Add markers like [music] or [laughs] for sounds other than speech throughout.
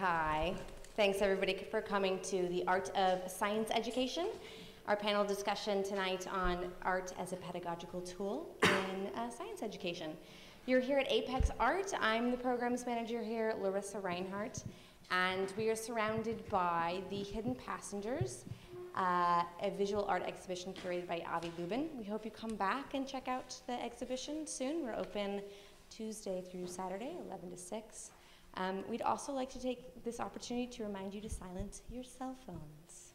Hi. Thanks everybody for coming to the Art of Science Education, our panel discussion tonight on art as a pedagogical tool in uh, science education. You're here at Apex Art. I'm the programs manager here, Larissa Reinhardt, and we are surrounded by the Hidden Passengers, uh, a visual art exhibition curated by Avi Lubin. We hope you come back and check out the exhibition soon. We're open Tuesday through Saturday, 11 to 6. Um, we'd also like to take this opportunity to remind you to silence your cell phones.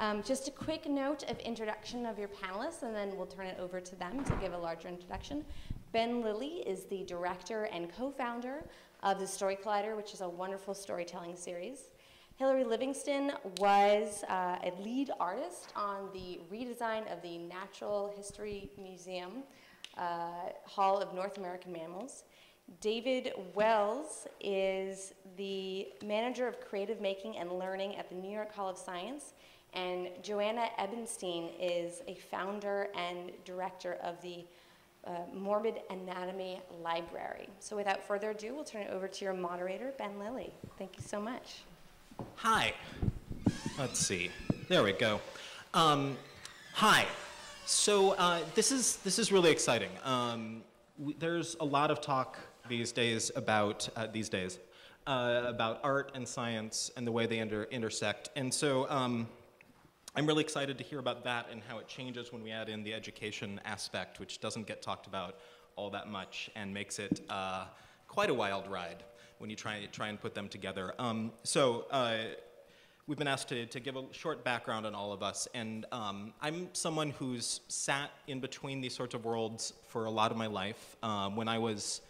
Um, just a quick note of introduction of your panelists, and then we'll turn it over to them to give a larger introduction. Ben Lillie is the director and co-founder of the Story Collider, which is a wonderful storytelling series. Hillary Livingston was uh, a lead artist on the redesign of the Natural History Museum uh, Hall of North American Mammals. David Wells is the manager of creative making and learning at the New York Hall of Science. And Joanna Ebenstein is a founder and director of the uh, Morbid Anatomy Library. So without further ado, we'll turn it over to your moderator, Ben Lillie. Thank you so much. Hi. Let's see. There we go. Um, hi. So uh, this is this is really exciting. Um, we, there's a lot of talk these days about uh, these days uh, about art and science and the way they inter intersect. And so um, I'm really excited to hear about that and how it changes when we add in the education aspect, which doesn't get talked about all that much and makes it uh, quite a wild ride when you try, try and put them together. Um, so uh, we've been asked to, to give a short background on all of us, and um, I'm someone who's sat in between these sorts of worlds for a lot of my life. Um, when I was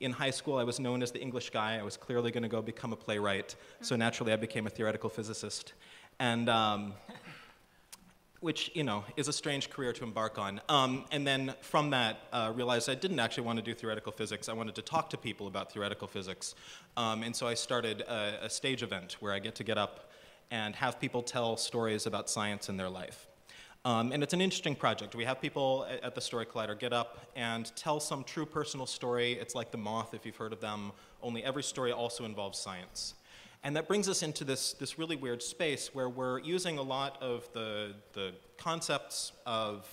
in high school, I was known as the English guy. I was clearly going to go become a playwright, so naturally I became a theoretical physicist. And um, which you know is a strange career to embark on. Um, and then from that, uh, realized I didn't actually want to do theoretical physics. I wanted to talk to people about theoretical physics. Um, and so I started a, a, stage event where I get to get up and have people tell stories about science in their life. Um, and it's an interesting project. We have people at the Story Collider get up and tell some true personal story. It's like The Moth, if you've heard of them, only every story also involves science. And that brings us into this, this really weird space where we're using a lot of the, the concepts of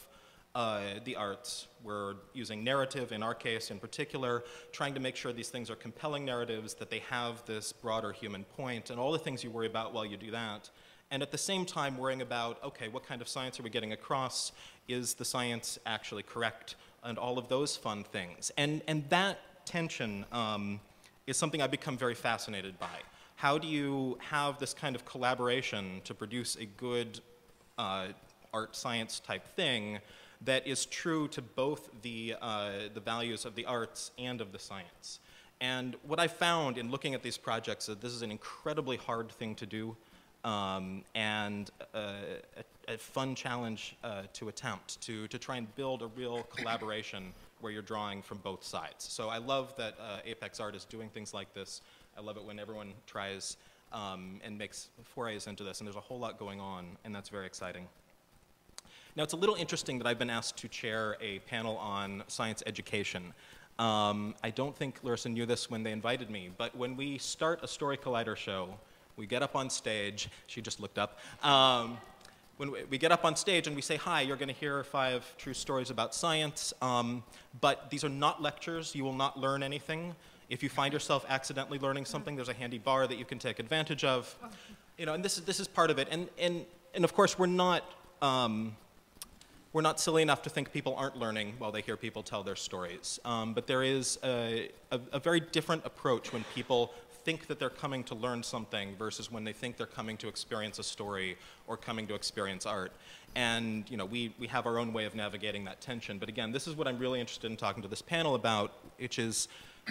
uh, the arts. We're using narrative, in our case in particular, trying to make sure these things are compelling narratives, that they have this broader human point, and all the things you worry about while you do that and at the same time worrying about, okay, what kind of science are we getting across? Is the science actually correct? And all of those fun things. And, and that tension um, is something I've become very fascinated by. How do you have this kind of collaboration to produce a good uh, art science type thing that is true to both the, uh, the values of the arts and of the science? And what I found in looking at these projects is that this is an incredibly hard thing to do um, and a, a, fun challenge uh, to attempt to, to try and build a real collaboration where you're drawing from both sides. So I love that uh, Apex Art is doing things like this. I love it when everyone tries um, and makes forays into this, and there's a whole lot going on, and that's very exciting. Now, it's a little interesting that I've been asked to chair a panel on science education. Um, I don't think Larissa knew this when they invited me, but when we start a Story Collider show, we get up on stage. She just looked up. Um, when we get up on stage and we say, hi, you're going to hear five true stories about science, um, but these are not lectures. You will not learn anything. If you find yourself accidentally learning something, there's a handy bar that you can take advantage of. You know, and this is, this is part of it. And, and, and of course, we're not, um, we're not silly enough to think people aren't learning while they hear people tell their stories. Um, but there is a, a, a, very different approach when people think that they're coming to learn something versus when they think they're coming to experience a story or coming to experience art. And you know, we, we have our own way of navigating that tension. But again, this is what I'm really interested in talking to this panel about, which is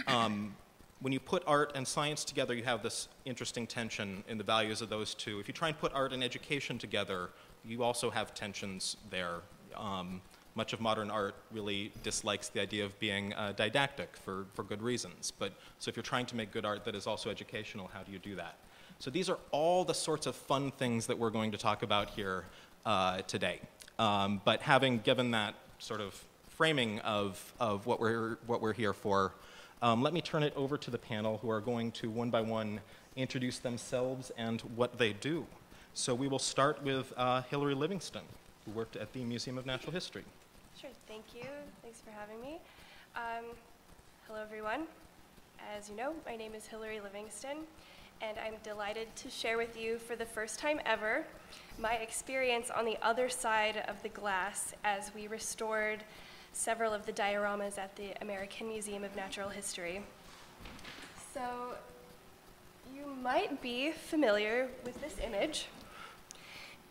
um, when you put art and science together, you have this interesting tension in the values of those two. If you try and put art and education together, you also have tensions there. Um, much of modern art really dislikes the idea of being uh, didactic for, for good reasons. But so if you're trying to make good art that is also educational, how do you do that? So these are all the sorts of fun things that we're going to talk about here uh, today. Um, but having given that sort of framing of, of what, we're, what we're here for, um, let me turn it over to the panel who are going to one by one introduce themselves and what they do. So we will start with uh, Hillary Livingston, who worked at the Museum of Natural History. Sure, thank you. Thanks for having me. Um, hello, everyone. As you know, my name is Hillary Livingston, and I'm delighted to share with you for the first time ever my experience on the other side of the glass as we restored several of the dioramas at the American Museum of Natural History. So, you might be familiar with this image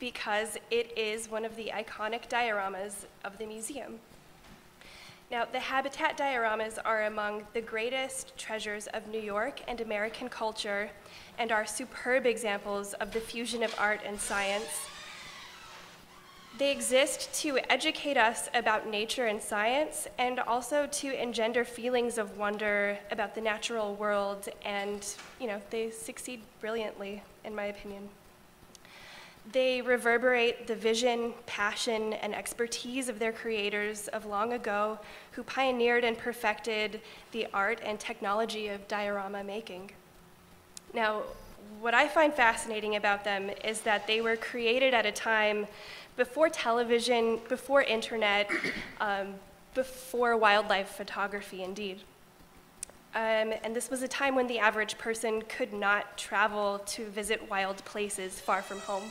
because it is one of the iconic dioramas of the museum. Now, the habitat dioramas are among the greatest treasures of New York and American culture and are superb examples of the fusion of art and science. They exist to educate us about nature and science and also to engender feelings of wonder about the natural world and, you know, they succeed brilliantly, in my opinion. They reverberate the vision, passion, and expertise of their creators of long ago who pioneered and perfected the art and technology of diorama making. Now, what I find fascinating about them is that they were created at a time before television, before internet, [coughs] um, before wildlife photography, indeed. Um, and this was a time when the average person could not travel to visit wild places far from home.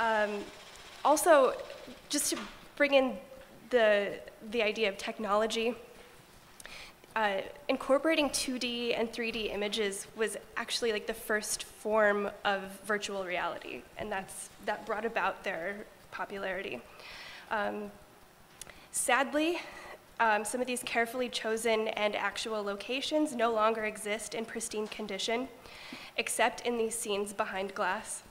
Um, also, just to bring in the, the idea of technology, uh, incorporating 2D and 3D images was actually like the first form of virtual reality, and that's, that brought about their popularity. Um, sadly, um, some of these carefully chosen and actual locations no longer exist in pristine condition, except in these scenes behind glass.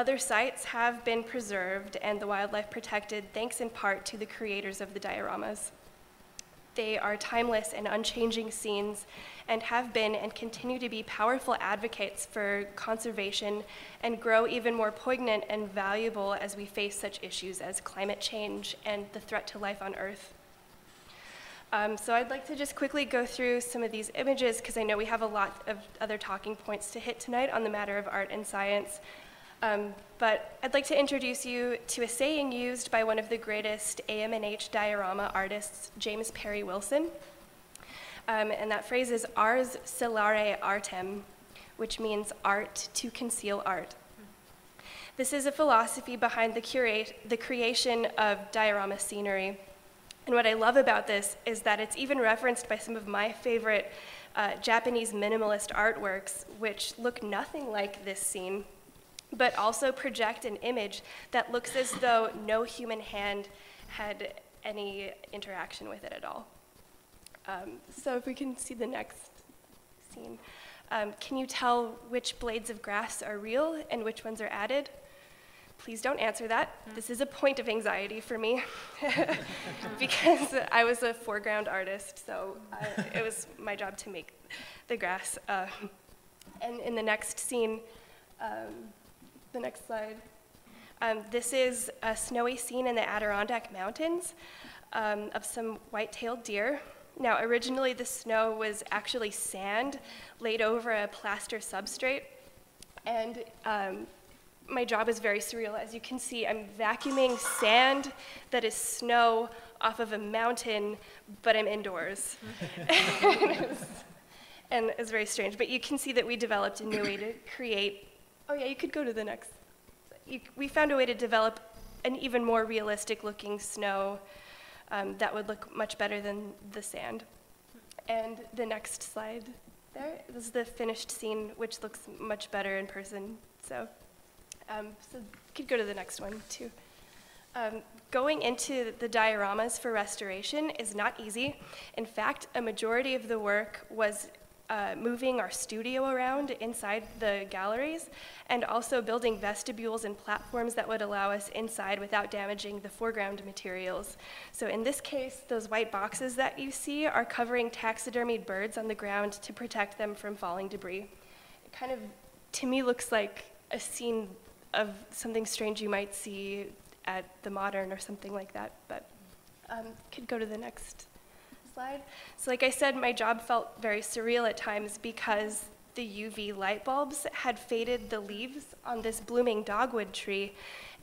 Other sites have been preserved and the wildlife protected thanks in part to the creators of the dioramas. They are timeless and unchanging scenes and have been and continue to be powerful advocates for conservation and grow even more poignant and valuable as we face such issues as climate change and the threat to life on Earth. Um, so I'd like to just quickly go through some of these images because I know we have a lot of other talking points to hit tonight on the matter of art and science. Um, but I'd like to introduce you to a saying used by one of the greatest AMNH diorama artists, James Perry Wilson. Um, and that phrase is ars celare artem, which means art to conceal art. This is a philosophy behind the, curate, the creation of diorama scenery. And what I love about this is that it's even referenced by some of my favorite uh, Japanese minimalist artworks, which look nothing like this scene but also project an image that looks as though no human hand had any interaction with it at all. Um, so if we can see the next scene. Um, can you tell which blades of grass are real and which ones are added? Please don't answer that. This is a point of anxiety for me [laughs] because I was a foreground artist, so I, it was my job to make the grass. Uh, and in the next scene, um, the next slide. Um, this is a snowy scene in the Adirondack Mountains um, of some white-tailed deer. Now, originally the snow was actually sand laid over a plaster substrate, and um, my job is very surreal. As you can see, I'm vacuuming sand that is snow off of a mountain, but I'm indoors. [laughs] [laughs] and it's very strange. But you can see that we developed a new way to create Oh yeah, you could go to the next. You, we found a way to develop an even more realistic looking snow um, that would look much better than the sand. And the next slide there is the finished scene, which looks much better in person. So, um, so you could go to the next one too. Um, going into the dioramas for restoration is not easy. In fact, a majority of the work was uh, moving our studio around inside the galleries and also building vestibules and platforms that would allow us inside without damaging the foreground materials. So in this case, those white boxes that you see are covering taxidermied birds on the ground to protect them from falling debris. It kind of, to me, looks like a scene of something strange you might see at the modern or something like that, but um, could go to the next slide. So like I said, my job felt very surreal at times because the UV light bulbs had faded the leaves on this blooming dogwood tree,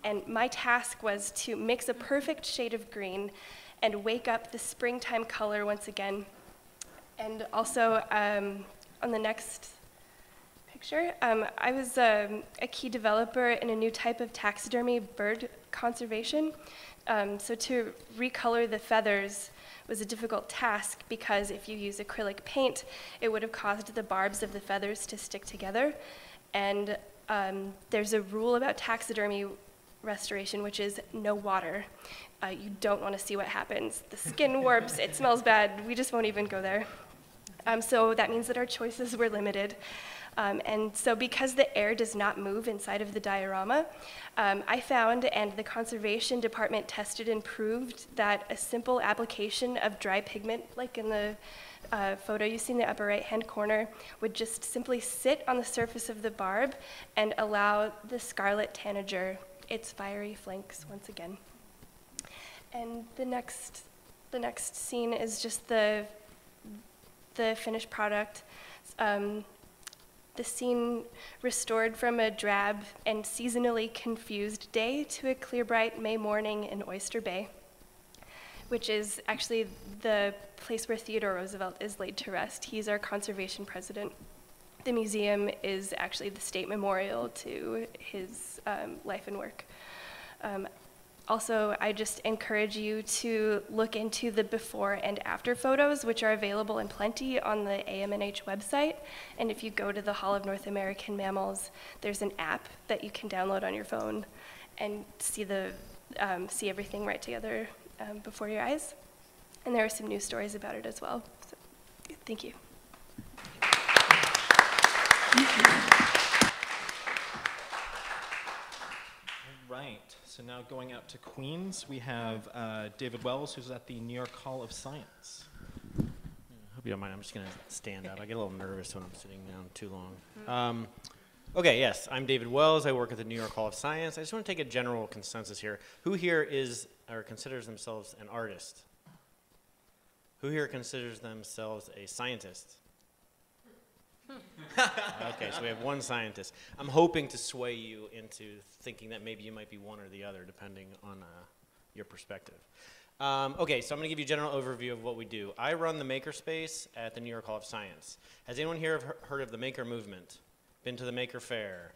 and my task was to mix a perfect shade of green and wake up the springtime color once again. And also, um, on the next picture, um, I was um, a key developer in a new type of taxidermy bird conservation. Um, so to recolor the feathers was a difficult task because if you use acrylic paint, it would have caused the barbs of the feathers to stick together. And um, there's a rule about taxidermy restoration, which is no water. Uh, you don't want to see what happens. The skin [laughs] warps, it smells bad, we just won't even go there. Um, so that means that our choices were limited. Um, and so because the air does not move inside of the diorama, um, I found and the conservation department tested and proved that a simple application of dry pigment, like in the uh, photo you see in the upper right hand corner, would just simply sit on the surface of the barb and allow the scarlet tanager its fiery flanks once again. And the next, the next scene is just the, the finished product. Um, the scene restored from a drab and seasonally confused day to a clear, bright May morning in Oyster Bay, which is actually the place where Theodore Roosevelt is laid to rest. He's our conservation president. The museum is actually the state memorial to his um, life and work. Um, also, I just encourage you to look into the before and after photos, which are available in plenty on the AMNH website. And if you go to the Hall of North American Mammals, there's an app that you can download on your phone and see, the, um, see everything right together um, before your eyes. And there are some news stories about it as well. So, thank you. Right. So now going out to Queens, we have uh, David Wells, who's at the New York Hall of Science. I hope you don't mind. I'm just going to stand up. I get a little nervous when I'm sitting down too long. Um, okay, yes, I'm David Wells. I work at the New York Hall of Science. I just want to take a general consensus here. Who here is or considers themselves an artist? Who here considers themselves a scientist? [laughs] okay, so we have one scientist. I'm hoping to sway you into thinking that maybe you might be one or the other, depending on uh, your perspective. Um, okay, so I'm going to give you a general overview of what we do. I run the Makerspace at the New York Hall of Science. Has anyone here heard of the Maker Movement? Been to the Maker Faire?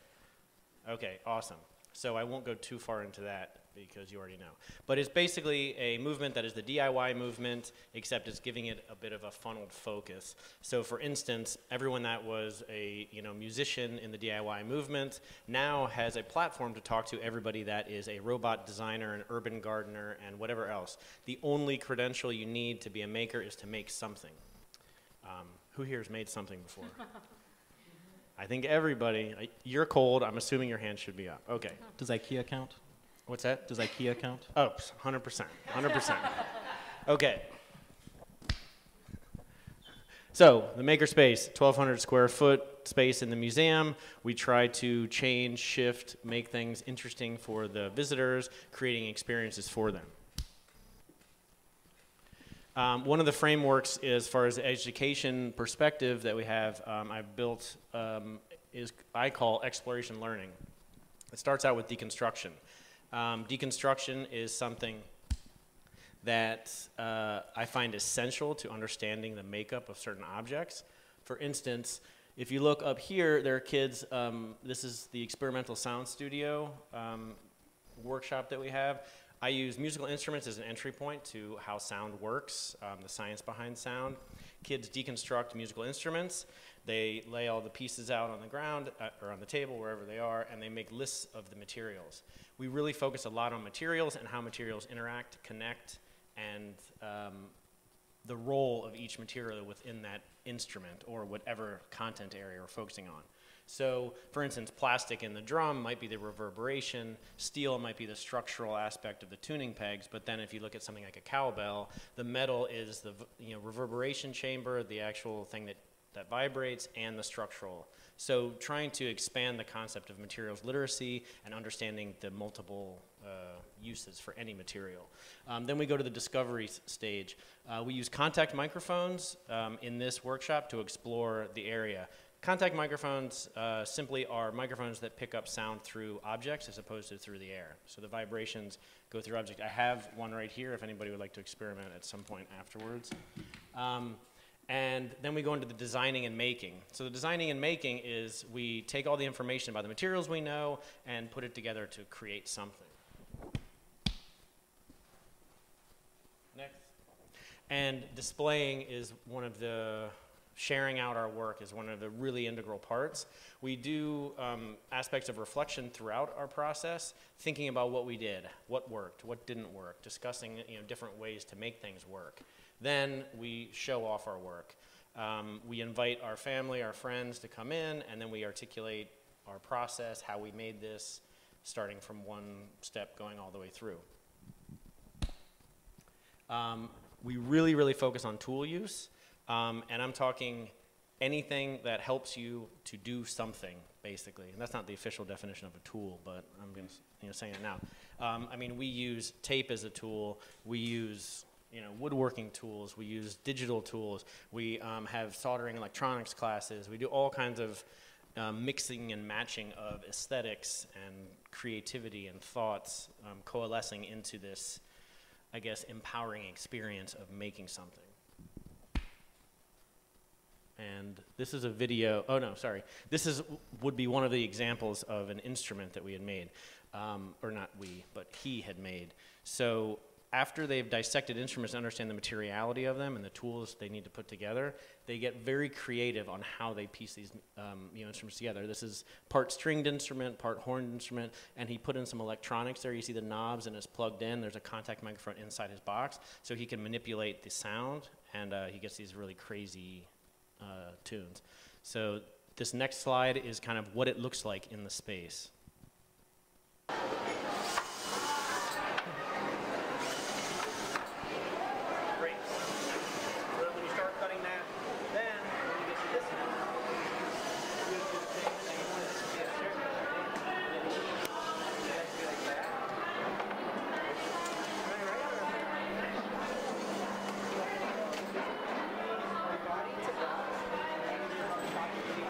Okay, awesome. So I won't go too far into that because you already know. But it's basically a movement that is the DIY movement, except it's giving it a bit of a funneled focus. So for instance, everyone that was a you know musician in the DIY movement now has a platform to talk to everybody that is a robot designer, an urban gardener, and whatever else. The only credential you need to be a maker is to make something. Um, who here has made something before? [laughs] I think everybody. You're cold. I'm assuming your hand should be up. Okay. Does IKEA count? What's that? Does IKEA count? Oh, 100%. 100%. okay. So, the Makerspace, 1,200 square foot space in the museum. We try to change, shift, make things interesting for the visitors, creating experiences for them. Um, one of the frameworks, as far as education perspective that we have, um, I've built um, is I call exploration learning. It starts out with deconstruction. Um, deconstruction is something that uh, I find essential to understanding the makeup of certain objects. For instance, if you look up here, there are kids, um, this is the experimental sound studio um, workshop that we have. I use musical instruments as an entry point to how sound works, um, the science behind sound. Kids deconstruct musical instruments. They lay all the pieces out on the ground uh, or on the table, wherever they are, and they make lists of the materials. We really focus a lot on materials and how materials interact, connect, and um, the role of each material within that instrument or whatever content area we're focusing on. So, for instance, plastic in the drum might be the reverberation, steel might be the structural aspect of the tuning pegs, but then if you look at something like a cowbell, the metal is the you know, reverberation chamber, the actual thing that that vibrates and the structural. So trying to expand the concept of materials literacy and understanding the multiple uh, uses for any material. Um, then we go to the discovery stage. Uh, we use contact microphones um, in this workshop to explore the area. Contact microphones uh, simply are microphones that pick up sound through objects as opposed to through the air. So the vibrations go through objects. I have one right here if anybody would like to experiment at some point afterwards. Um, and then we go into the designing and making. So the designing and making is we take all the information about the materials we know and put it together to create something. Next. And displaying is one of the, sharing out our work is one of the really integral parts. We do um, aspects of reflection throughout our process, thinking about what we did, what worked, what didn't work, discussing you know, different ways to make things work. Then we show off our work. Um, we invite our family, our friends to come in, and then we articulate our process, how we made this, starting from one step going all the way through. Um, we really, really focus on tool use, um, and I'm talking anything that helps you to do something, basically. And that's not the official definition of a tool, but I'm to you know, saying it now. Um, I mean, we use tape as a tool. We use you know, woodworking tools. We use digital tools. We um, have soldering electronics classes. We do all kinds of um, mixing and matching of aesthetics and creativity and thoughts um, coalescing into this, I guess, empowering experience of making something. And this is a video, oh no, sorry. This is, would be one of the examples of an instrument that we had made. Um, or not we, but he had made. So after they've dissected instruments and understand the materiality of them and the tools they need to put together, they get very creative on how they piece these um, you know, instruments together. This is part stringed instrument, part horned instrument, and he put in some electronics there. You see the knobs and it's plugged in. There's a contact microphone inside his box, so he can manipulate the sound, and uh, he gets these really crazy uh, tunes. So this next slide is kind of what it looks like in the space. Great. So when you start cutting that, then when you get to this end, you do the same thing. You want it to be a certain and then you it has to be like that. Right, right, right. Your body to rock, and your body to be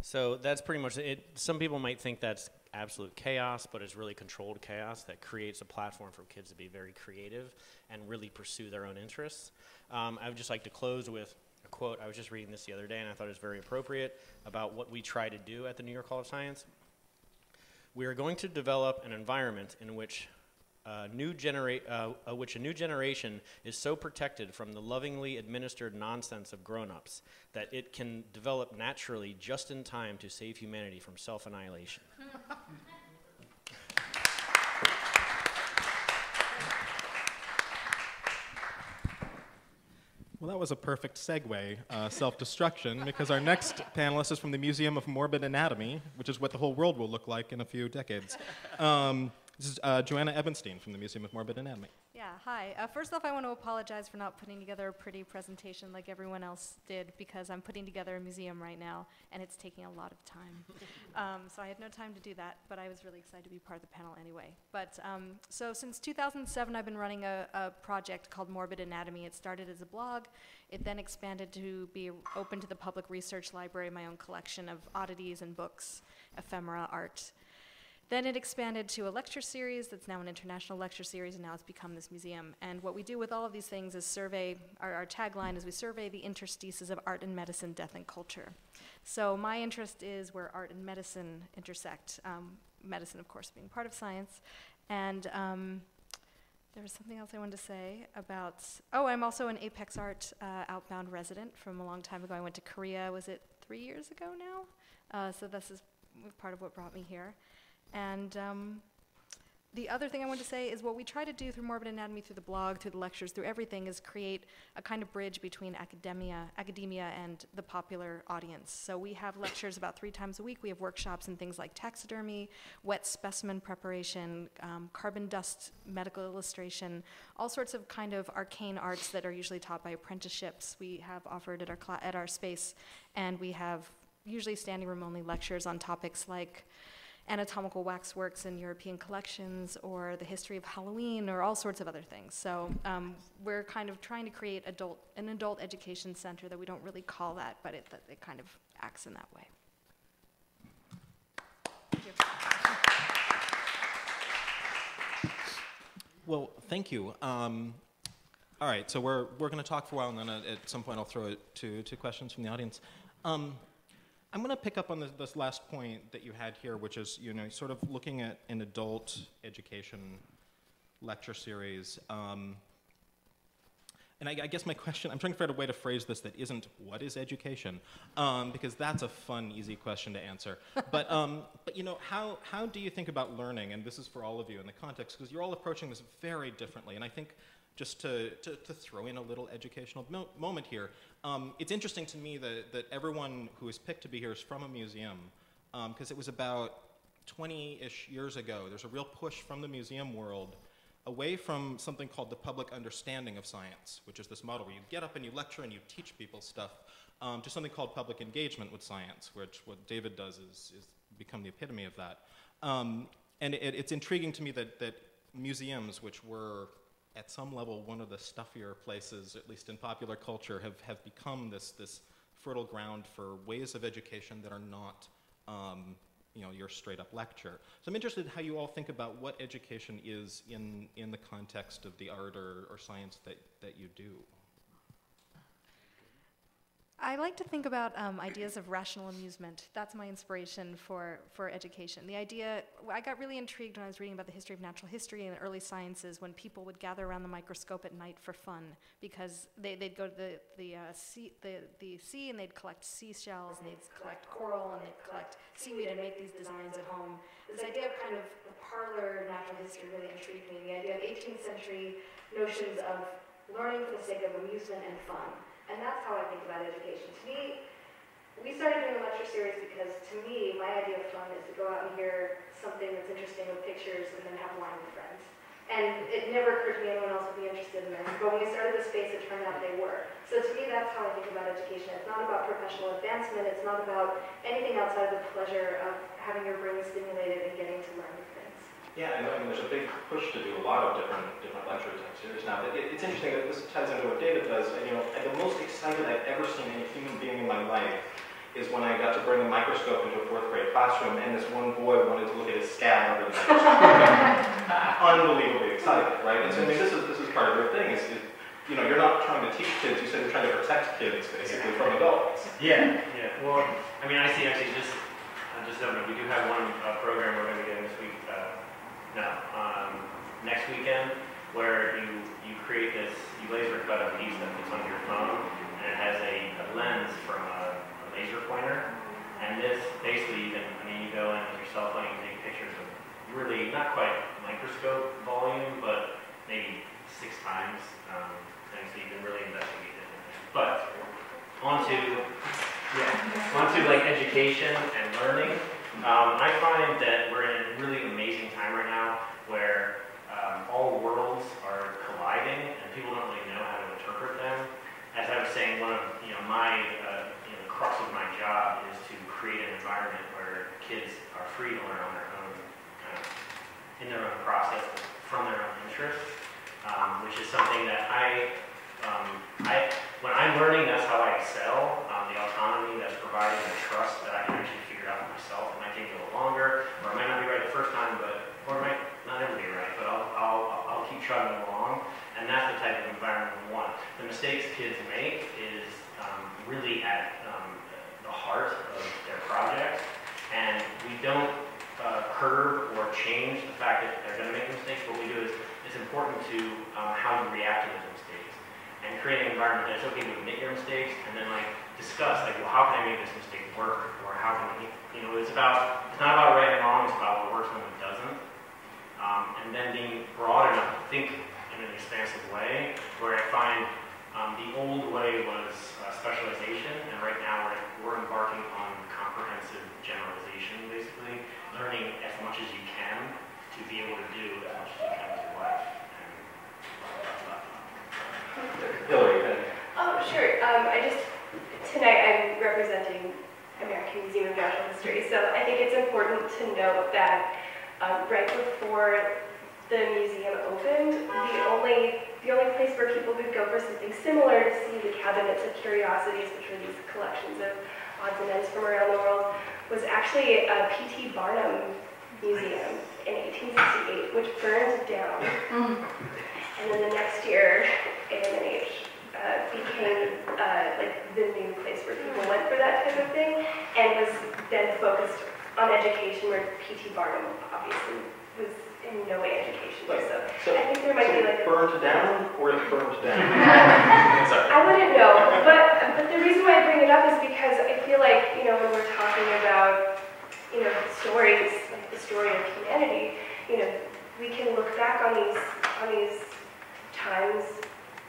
So that's pretty much it. Some people might think that's absolute chaos, but it's really controlled chaos that creates a platform for kids to be very creative and really pursue their own interests. Um, I would just like to close with a quote. I was just reading this the other day, and I thought it was very appropriate about what we try to do at the New York Hall of Science. We are going to develop an environment in which new genera- uh, which a new generation is so protected from the lovingly administered nonsense of grown-ups that it can develop naturally just in time to save humanity from self-annihilation. Well, that was a perfect segue, uh, self-destruction, because our next panelist is from the Museum of Morbid Anatomy, which is what the whole world will look like in a few decades. Um, this is uh, Joanna Ebenstein from the Museum of Morbid Anatomy. Yeah, hi. Uh, first off, I want to apologize for not putting together a pretty presentation like everyone else did because I'm putting together a museum right now and it's taking a lot of time. [laughs] um, so I had no time to do that, but I was really excited to be part of the panel anyway. But um, so since 2007, I've been running a, a project called Morbid Anatomy. It started as a blog. It then expanded to be open to the public research library, my own collection of oddities and books, ephemera, art. Then it expanded to a lecture series that's now an international lecture series, and now it's become this museum. And what we do with all of these things is survey, our, our, tagline is we survey the interstices of art and medicine, death and culture. So my interest is where art and medicine intersect, um, medicine, of course, being part of science. And um, there was something else I wanted to say about, oh, I'm also an Apex Art uh, outbound resident from a long time ago. I went to Korea, was it three years ago now? Uh, so this is part of what brought me here. And um, the other thing I want to say is what we try to do through Morbid Anatomy, through the blog, through the lectures, through everything, is create a kind of bridge between academia, academia and the popular audience. So we have lectures about three times a week. We have workshops in things like taxidermy, wet specimen preparation, um, carbon dust medical illustration, all sorts of kind of arcane arts that are usually taught by apprenticeships. We have offered at our at our space, and we have usually standing room only lectures on topics like anatomical waxworks in European collections or the history of Halloween or all sorts of other things. So um, we're kind of trying to create adult, an adult education center that we don't really call that, but it, it kind of acts in that way. Well, thank you. Um, all right, so we're, we're going to talk for a while, and then at, at some point I'll throw it to, to questions from the audience. Um, I'm going to pick up on this, this last point that you had here, which is, you know, sort of looking at an adult education lecture series. Um, and I, I guess my [laughs] question, I'm trying to figure out a way to phrase this that isn't what is education, um, because that's a fun, easy question to answer. But, um, but you know, how, how do you think about learning? And this is for all of you in the context, because you're all approaching this very differently. And I think just to, to, to throw in a little educational mo moment here, um, it's interesting to me that, that everyone who is picked to be here is from a museum, because um, it was about 20-ish years ago, there's a real push from the museum world away from something called the public understanding of science, which is this model where you get up and you lecture and you teach people stuff, um, to something called public engagement with science, which what David does is, is become the epitome of that. Um, and it, it's intriguing to me that, that museums, which were at some level one of the stuffier places, at least in popular culture, have, have become this, this fertile ground for ways of education that are not um, you know, your straight up lecture. So I'm interested in how you all think about what education is in, in the context of the art or, or science that, that you do. I like to think about um, ideas of rational amusement. That's my inspiration for, for education. The idea, I got really intrigued when I was reading about the history of natural history and early sciences when people would gather around the microscope at night for fun because they, would go to the, the, uh, sea, the, the sea and they'd collect seashells and they'd collect coral and they'd collect seaweed and make these designs at home. This idea of kind of the parlor natural history really intrigued me. The idea of 18th century notions of learning for the sake of amusement and fun. And that's how I think about education. To me, we started doing a lecture series because to me, my idea of fun is to go out and hear something that's interesting with pictures and then have wine with friends. And it never occurred to me anyone else would be interested in this. But when we started the space, it turned out they were. So to me, that's how I think about education. It's not about professional advancement. It's not about anything outside of the pleasure of having your brain stimulated and getting to learn new things. Yeah, I mean, there's a big push to do a lot of different different lecture type series now. But it, it's interesting that this ties into what David does. And, you know, the most excited I've ever seen any human being in my life is when I got to bring a microscope into a fourth grade classroom, and this one boy wanted to look at his scab under the microscope. [laughs] Unbelievably excited, right? And so I mean, this is this is part of their thing. Is, is you know, you're not trying to teach kids. You said you're trying to protect kids, basically, from adults. Yeah, yeah. Well, I mean, I see actually just, I just don't know. We do have one uh, program we're going to be doing this week. Uh, no, um, next weekend, where you, you create this, you laser cut a piece that fits onto your phone, and it has a, a lens from a, a, laser pointer. And this, basically, you can, I mean, you go in with your cell phone, you take pictures of really, not quite microscope volume, but maybe six times um, things, so you can really investigate it. But, onto, yeah, onto like education and learning. Um, I find that we're in a really amazing time right now where um, all worlds are colliding and people don't really know how to interpret them. As I was saying, one of you know my uh, you know, crux of my job is to create an environment where kids are free to learn on their own, kind of in their own process from their own interests, um, which is something that I um, I, when I'm learning, that's how I excel. Um, the autonomy that's provided and the trust that I can actually figure out for myself. It might take a little longer, or it might not be right the first time, but or it might not ever be right. But I'll, I'll, I'll keep chugging along, and that's the type of environment we want. The mistakes kids make is um, really at um, the heart of their project, and we don't uh, curb or change the fact that they're going to make mistakes. What we do is it's important to um, how you react to those mistakes and create an environment that's okay to admit your mistakes and then like discuss like, well, how can I make this mistake work? Or how can I, you know, it's about, it's not about right and wrong, it's about what works and what doesn't. Um, and and then being broad enough to think in an expansive way, where I find um, the old way was uh, specialization, and right now we're, we're embarking on comprehensive generalization, basically, learning as much as you can to be able to do as much as you can with your life. And that's about it. Hillary. Oh, sure. Um, I just, tonight I'm representing American Museum of Natural History, so I think it's important to note that um, right before the museum opened, the only, the only place where people could go for something similar to see the cabinets of curiosities, which were these collections of odds and ends from around the world, was actually a P.T. Barnum Museum in 1868, which burned down. And then the next year, AMNH uh, became uh, like the new place where people went for that type of thing, and was then focused on education, where P.T. Barnum obviously was in no way educational. Right. So So, I think there might so be like a burned down or it burned down? [laughs] I wouldn't know, but but the reason why I bring it up is because I feel like you know when we're talking about you know stories, like the story of humanity, you know we can look back on these on these times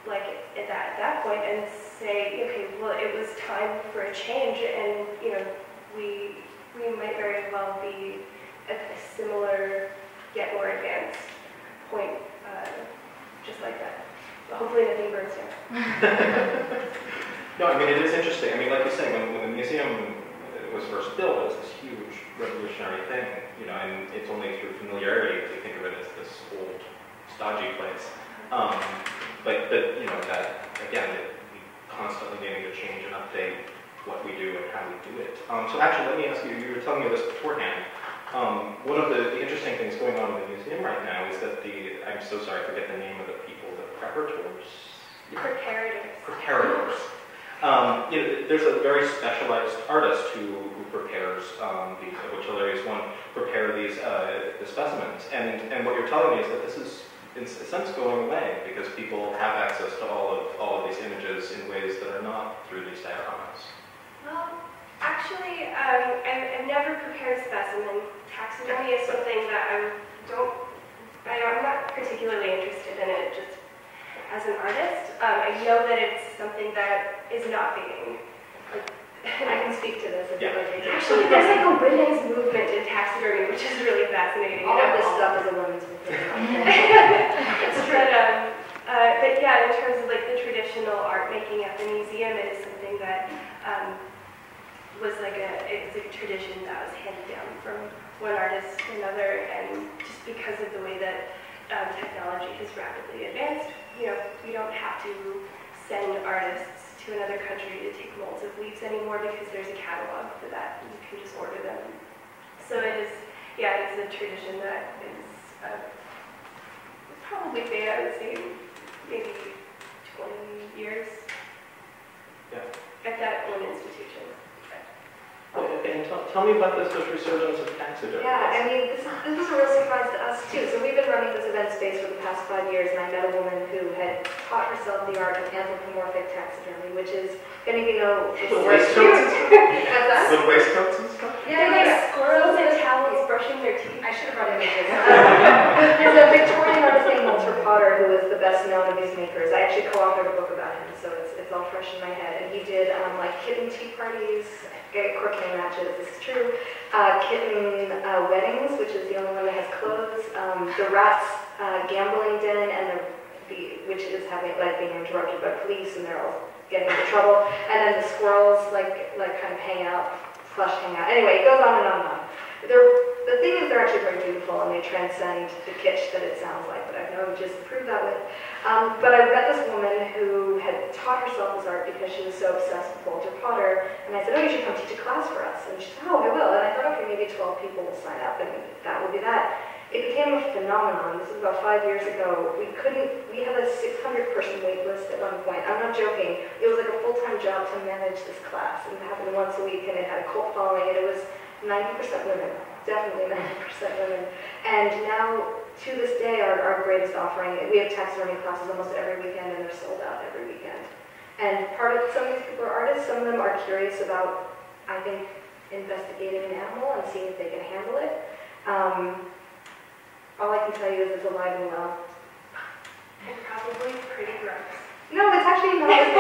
like at that at that point and say, okay, well it was time for a change, and you know we we might very well be at a similar yet more advanced point, uh, just like that. But hopefully nothing burns down. [laughs] No, I mean, it is interesting. I mean, like you say, when, when the museum was first built, it was this huge revolutionary thing, you know, and it's only through familiarity we think of it as this old, stodgy place. Um, but, but, you know, that, again, it, constantly needing to change and update what we do and how we do it. Um, so actually, let me ask you, you were telling me this beforehand. Um, one of the, the interesting things going on in the museum right now is that the, I'm so sorry, I forget the name of the people, the preparators? Preparators. preparators. Um, you know, there's a very specialized artist who, who prepares um, these, of which Hillary is one, prepare these uh, the specimens. And, and what you're telling me is that this is, in a sense, going away because people have access to all of, all of these images in ways that are not through these dioramas. Well, actually, um, I've, I've never prepared a specimen. Taxidermy is something that I don't, I, I'm not particularly interested in it just as an artist. Um, I know that it's something that is not being, like, [laughs] I can speak to this if you'd like me actually, there's like a women's movement in taxidermy, which is really fascinating. All and of this stuff is a women's movement. [laughs] but, um, uh, but yeah, in terms of like the traditional art making at the museum, it is something that was like a, it's a tradition that was handed down from one artist to another, and just because of the way that um, technology has rapidly advanced, you know, you don't have to send artists to another country to take molds of leaves anymore because there's a catalog for that. You can just order them. So it is, yeah, it's a tradition that is uh, probably fade, I would say, maybe 20 years Yeah. at that one institution. Well, and tell, tell me about this, this resurgence of taxidermy. Yeah, I mean, this, is- this was a real surprise to us too. So we've been running this event space for the past five years, and I met a woman who had taught herself the art of anthropomorphic taxidermy, which is, if any of you know, The waistcoats [laughs] and stuff? What's? The waistcoats and stuff? They're like squirrels and towels brushing their teeth. I should have brought images. [laughs] There's a Victorian artist named Walter Potter who is the best known of these makers. I actually co-authored a book about him, so it's, it's all fresh in my head. And he did um, like kitten tea parties, croquet matches, is true, uh, kitten uh, weddings, which is the only one that has clothes, um, the rat's uh, gambling den, and the, the which is having like being interrupted by police and they're all getting into trouble, and then the squirrels like like kind of hang out, flush hang out. Anyway, it goes on and on and on. The thing is, they're actually very beautiful and they transcend the kitsch that it sounds like, but I have no images to prove that with. Um, but I met this woman who had taught herself this art because she was so obsessed with Walter Potter, and I said, oh, you should come teach a class for us. And she said, oh, I will. And I thought, okay, maybe 12 people will sign up, and that will be that. It became a phenomenon. This was about five years ago. We couldn't, we had a 600 person wait list at one point. I'm not joking. It was like a full-time job to manage this class, and it happened once a week, and it had a cult following, and it was 90% women, definitely 90% women. And now, to this day, our, our greatest offering, we have taxidermy classes almost every weekend, and they're sold out every weekend. And part of, some of these people are artists, some of them are curious about, I think, investigating an animal and seeing if they can handle it. Um, All I can tell you is it's alive and well. And probably pretty gross. No, it's actually not. [laughs] yeah,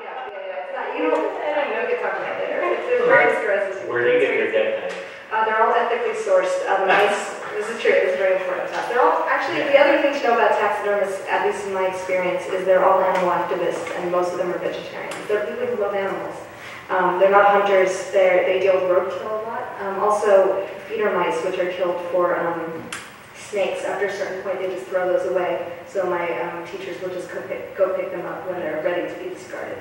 yeah, yeah. It's not. You don't. I don't know. We can talk about it later. It's, it's very interesting. Where do you get your dead thing? Uh, they're all ethically sourced. [laughs] Mice, this is true, this is very important. Uh, they're all, actually, the other thing to know about taxidermists, at least in my experience, is they're all animal activists, and most of them are vegetarians. They're people who love animals. Um, they're not hunters, they're, they deal with roadkill a lot. Um, also, feeder mice, which are killed for um, snakes, after a certain point, they just throw those away. So my um, teachers will just go pick, go pick them up when they're ready to be discarded.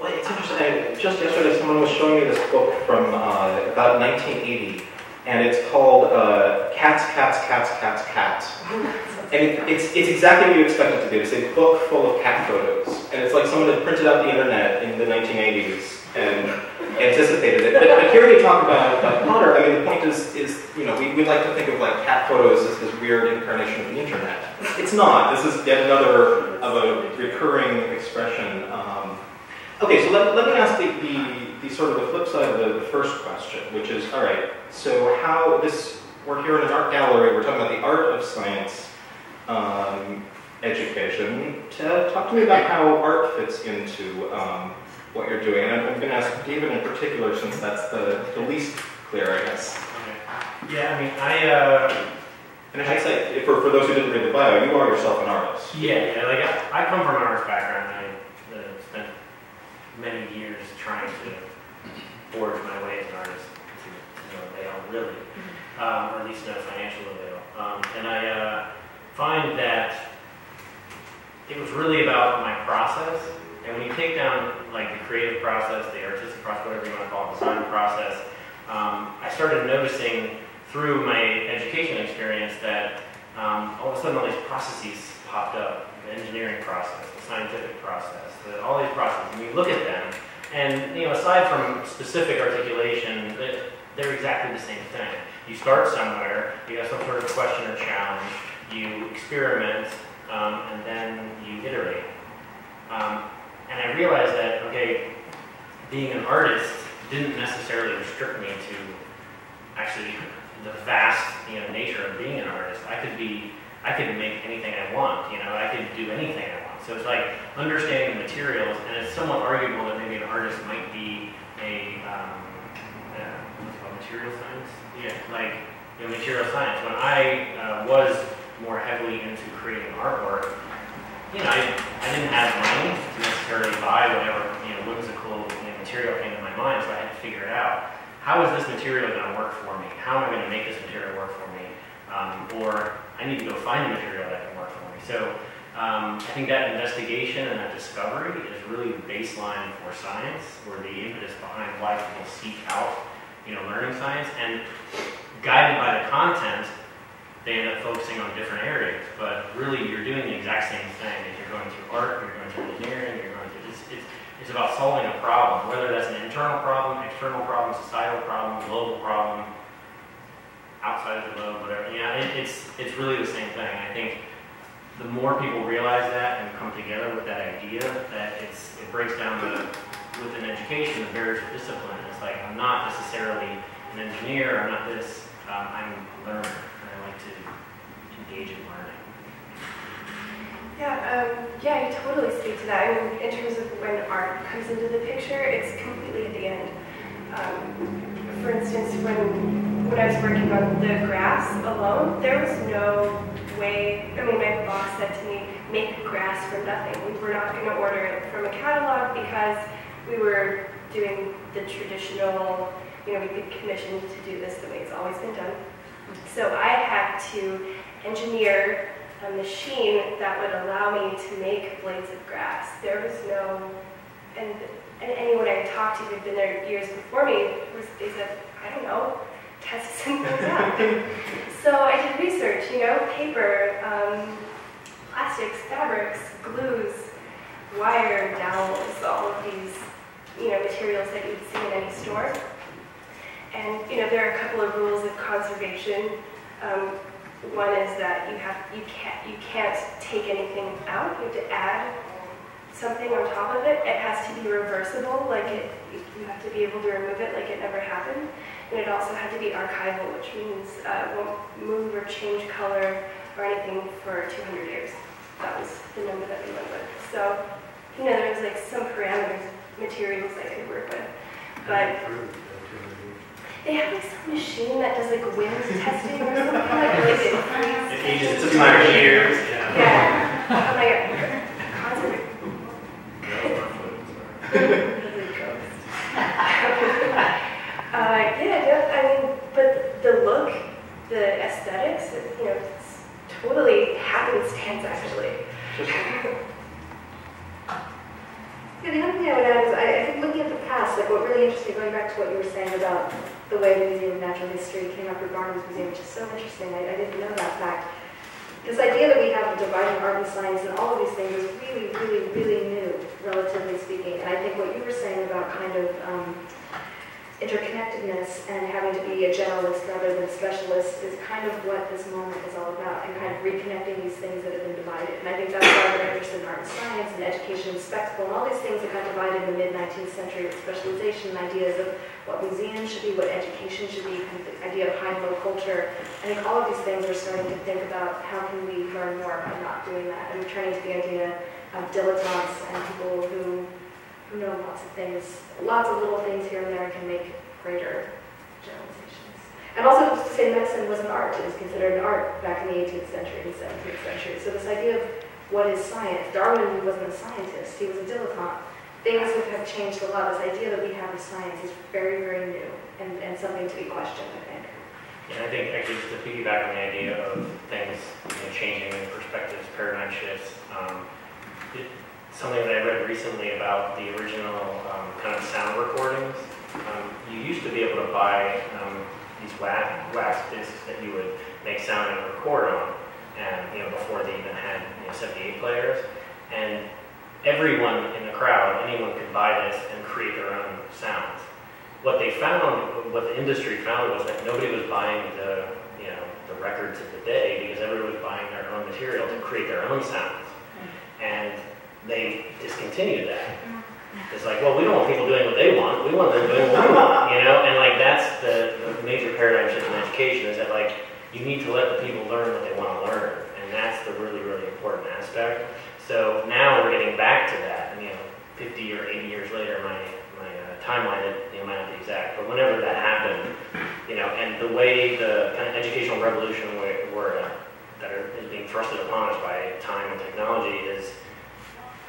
Well, it's interesting. Just yesterday, someone was showing me this book from uh, about 1980, and it's called uh, Cats, Cats, Cats, Cats, Cats. And it, it's, it's exactly what you expect it to be. It's a book full of cat photos. And it's like someone had printed out the internet in the 1980s and anticipated it. But, but here you talk about Potter, I mean, the point is, is you know, we, we like to think of like cat photos as this weird incarnation of the internet. It's not. This is yet another of a recurring expression. Um, okay, so let, let me ask the, the, the sort of the flip side of the, the first question, which is, all right, so how this, we're here in an art gallery, we're talking about the art of science um, education. To, talk to me about how art fits into um, what you're doing. And I'm, I'm going to ask David in particular, since that's the, the least clear, I guess. Okay. Yeah, I mean, I, uh, And I should say, for, for those who didn't read the bio, you are yourself an artist. yeah, yeah, like, I, I come from an arts background. I uh, spent many years trying to forge my way as an artist to no avail, really, um, or at least no financial avail. Um, and I uh, find that it was really about my process. And when you take down like the creative process, the artistic process, whatever you want to call it, design process, um, I started noticing through my education experience that um, all of a sudden all these processes popped up. The engineering process, the scientific process, the, all these processes. And you look at them, and you know, aside from specific articulation, they're exactly the same thing. You start somewhere, you have some sort of question or challenge, you experiment, um, and then you iterate. Um, and I realized that, okay, being an artist didn't necessarily restrict me to actually the vast you know, nature of being an artist. I could be, I could make anything I want, you know, I could do anything I. So it's like understanding the materials, and it's somewhat arguable that maybe an artist might be a, um, uh, what's called, material science? Yeah, like, you know, material science. When I uh, was more heavily into creating artwork, you know, I, I didn't have money to necessarily buy whatever, you know, whimsical you know, material came to my mind, so I had to figure it out. How is this material going to work for me? How am I going to make this material work for me? Um, or I need to go find a material that can work for me. So um, I think that investigation and that discovery is really the baseline for science, or the impetus behind why people seek out, you know, learning science. And guided by the content, they end up focusing on different areas. But really, you're doing the exact same thing. If you're going through art, you're going through engineering, you're going through, it's, it's, it's about solving a problem, whether that's an internal problem, external problem, societal problem, global problem, outside of the globe, whatever. Yeah, it, it's, it's really the same thing. I think the more people realize that and come together with that idea, that it's, it breaks down the, within education, the barriers of discipline. It's like, I'm not necessarily an engineer, I'm not this, um, I'm a learner, and I like to engage in learning. Yeah, um, yeah, I totally speak to that. I mean, in terms of when art comes into the picture, it's completely at the end. Um, for instance, when when I was working on the grass alone, there was no way. I mean, my boss said to me, "Make grass from nothing. We were not going to order it from a catalog because we were doing the traditional. You know, we get commissioned to do this the way it's always been done. So I had to engineer a machine that would allow me to make blades of grass. There was no, and, and anyone I talked to who'd been there years before me was, they said, I don't know, test some things out. so I did research, you know, paper, um, plastics, fabrics, glues, wire, dowels, all of these, you know, materials that you'd see in any store. And, you know, there are a couple of rules of conservation. Um, one is that you have you can't you can't take anything out. You have to add something on top of it, it has to be reversible, like it, you have to be able to remove it like it never happened. And it also had to be archival, which means uh, it won't move or change color or anything for 200 years. That was the number that we went with. So, you know, there was like some parameters, materials I could work with. But they have like some machine that does like wind [laughs] testing or something like really it freezes. It ages, it took 200 years, yeah. Yeah. I'm like, constantly. Uh, yeah, I mean, but the look, the aesthetics, it, you know, it's totally happenstance actually. Yeah, the other thing I would add is, I, I think looking at the past, like what really interesting, going back to what you were saying about the way the Museum of Natural History came up with Barnum's Museum, which is so interesting, I, I didn't know that fact. This idea that we have of dividing art and science and all of these things is really, really, really new, relatively speaking. And I think what you were saying about kind of um, interconnectedness and having to be a generalist rather than a specialist is kind of what this moment is all about, and kind of reconnecting these things that have been divided. And I think that's why we're interested in art and science and education and spectacle and all these things that got divided in the mid-19th century with specialization and ideas of what museums should be, what education should be, kind of the idea of high and low culture. I think all of these things are starting to think about how can we learn more by not doing that and returning to the idea of dilettantes and people who, who know lots of things, lots of little things here and there can make greater generalizations. And also to say medicine was an art, it was considered an art back in the 18th century and 17th century. So this idea of what is science, Darwin wasn't a scientist, he was a dilettante things have changed a lot. This idea that we have of science is very, very new and, and something to be questioned, I think. And I think actually just to piggyback on the idea of things you know, changing in perspectives, paradigm shifts, um, it, something that I read recently about the original um, kind of sound recordings. Um, you used to be able to buy um, these wax, wax discs that you would make sound and record on, and you know before they even had you know, 78 players. And everyone in the crowd, anyone could buy this and create their own sounds. What they found, what the industry found was that nobody was buying the, you know, the records of the day because everyone was buying their own material to create their own sounds. And they discontinued that. It's like, well, we don't want people doing what they want. We want them doing what we want, you know? And like that's the, the major paradigm shift in education is that like you need to let the people learn what they want to learn. And that's the really, really important aspect. So now we're getting back to that, and you know, 50 or 80 years later, my, my uh, timeline you know, might not be exact, but whenever that happened, you know, and the way the kind of educational revolution were, were uh, that are, is being thrusted upon us by time and technology is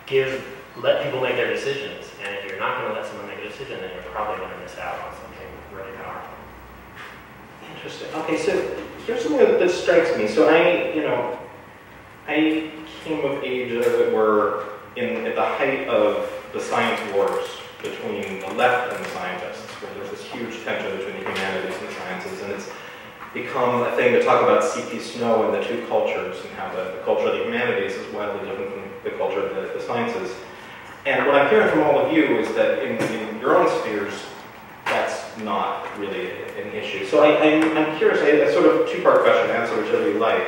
give, let people make their decisions, and if you're not going to let someone make a decision, then you're probably going to miss out on something really powerful. Interesting. Okay, so here's something that, that strikes me. So I, you know, I came of age, as it were, in at the height of the science wars between the left and the scientists, where there's this huge tension between the humanities and the sciences, and it's become a thing to talk about C.P. Snow and the two cultures, and how the, the culture of the humanities is wildly different from the culture of the, the sciences. And what I'm hearing from all of you is that in, in your own spheres, that's not really an issue. So I, am curious, a, sort of two-part question, answer whichever you like.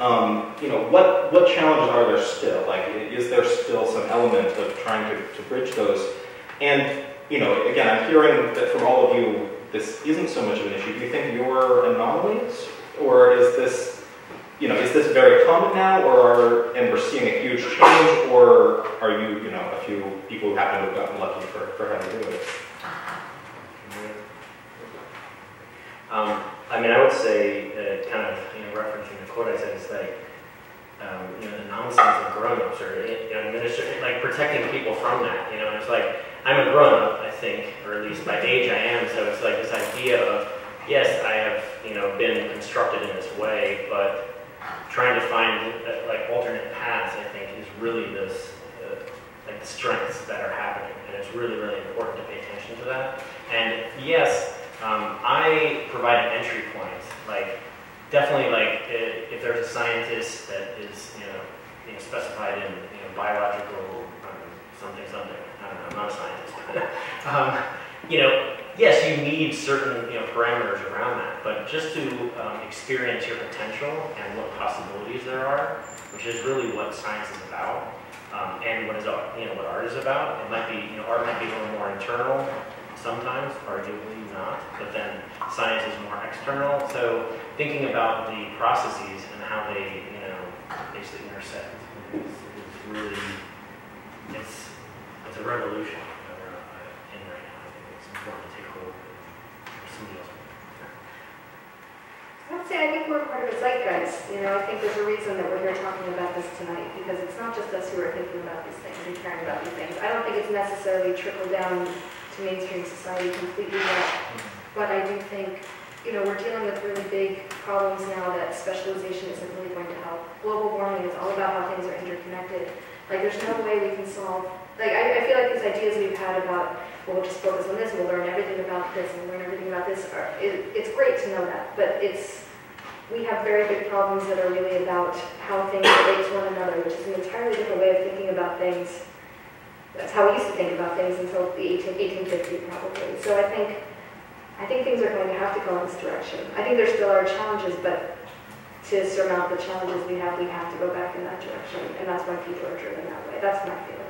Um, you know, what, what challenges are there still? Like, is there still some element of trying to, to bridge those? And, you know, again, I'm hearing that from all of you, this isn't so much of an issue. Do you think you're anomalies? Or is this, you know, is this very common now, or are, and we're seeing a huge change, or are you, you know, a few people who happen to have gotten lucky for, for having to do it? Um, I mean, I would say, uh, kind of, you know, referencing the quote I said, it's like, um, you know, the nonsense of grown-ups or, you know, like protecting people from that, you know, it's like, I'm a grown-up, I think, or at least by age I am, so it's like this idea of, yes, I have, you know, been constructed in this way, but trying to find, uh, like, alternate paths, I think, is really this, uh, like, the strengths that are happening, and it's really, really important to pay attention to that. And yes, um, I provide an entry point. Like, definitely, like, if there's a scientist that is, you know, know specified in you know, biological um, something, something. I'm not a scientist. [laughs] um, you know, yes, you need certain you know parameters around that, but just to um, experience your potential and what possibilities there are, which is really what science is about. um, and what is art, you know, what art is about. It might be, you know, art might be a little more internal sometimes, arguably not, but then science is more external. So thinking about the processes and how they, you know, basically intersect is, is really, it's, it's a revolution that we're in right now. I think it's important to take hold of. Somebody else. I would say I think we're part of a zeitgeist. You know, I think there's a reason that we're here talking about this tonight because it's not just us who are thinking about these things and caring about these things. I don't think it's necessarily trickled down to mainstream society completely yet, but I do think, you know, we're dealing with really big problems now that specialization isn't really going to help. Global warming is all about how things are interconnected. Like, there's no way we can solve. Like, I, I feel like these ideas we've had about well, we'll just focus on this, we'll learn everything about this, and learn everything about this. Are, it, it's great to know that, but it's we have very big problems that are really about how things relate to one another, which is an entirely different way of thinking about things. That's how we used to think about things until the 18, 1850 probably. So I think, I think things are going to have to go in this direction. I think there still are challenges, but to surmount the challenges we have, we have to go back in that direction, and that's why people are driven that way. That's my feeling.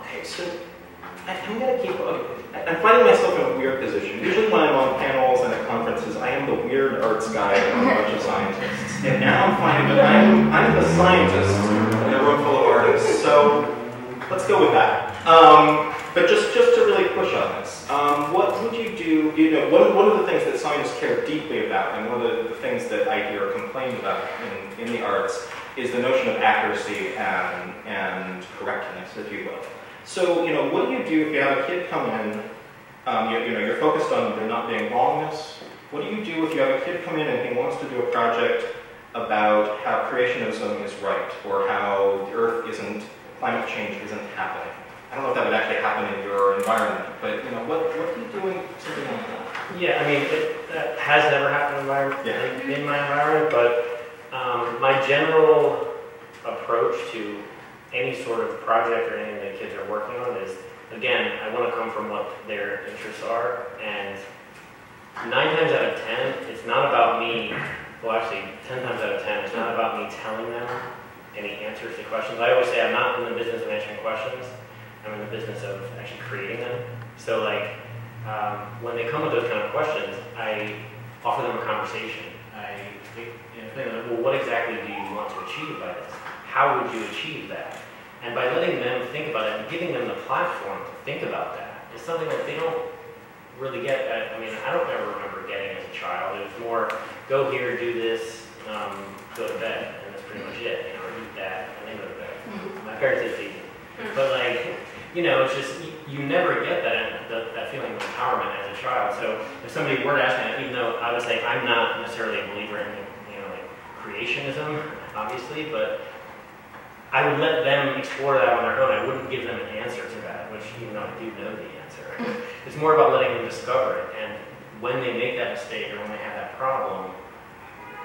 Okay, so I, I'm gonna keep. Okay, I'm finding myself in a weird position. Usually, when I'm on panels and at conferences, I am the weird arts guy among a bunch of scientists. And now I'm finding that I'm I'm the scientist in a room full of artists. So let's go with that. Um, but just just to really push on this, um, what would you do? You know, one one of the things that scientists care deeply about, and one of the, the things that I hear complained about in, in the arts, is the notion of accuracy and and if you will. So, you know, what do you do if you have a kid come in, um, you, you, know, you're focused on there not being wrongness. What do you do if you have a kid come in and he wants to do a project about how creationism is right, or how the Earth isn't, climate change isn't happening? I don't know if that would actually happen in your environment, but, you know, what, what do you doing in something like that? Yeah, I mean, it, that has never happened in, Yeah. in, in my environment, but um, my general approach to any sort of project or anything that kids are working on is, again, I want to come from what their interests are, and nine times out of ten, it's not about me, well, actually, ten times out of ten, it's not about me telling them any answers to questions. I always say I'm not in the business of answering questions, I'm in the business of actually creating them. So, like, um, when they come with those kind of questions, I offer them a conversation. I, you know, think, well, what exactly do you want to achieve by this? How would you achieve that? And by letting them think about it and giving them the platform to think about that is something that they don't really get. I, I mean, I don't ever remember getting as a child. It was more, go here, do this, um, go to bed, and that's pretty much it. You know, or eat that, and then go to bed. My parents did feed me. But like, you know, it's just, you, you never get that, that, that feeling of empowerment as a child. So if somebody were to ask me that, even though I would say I'm not necessarily a believer in, you know, like creationism, obviously, but I would let them explore that on their own. I wouldn't give them an answer to that, which even though I do know the answer. [laughs] it's more about letting them discover it. And when they make that mistake or when they have that problem,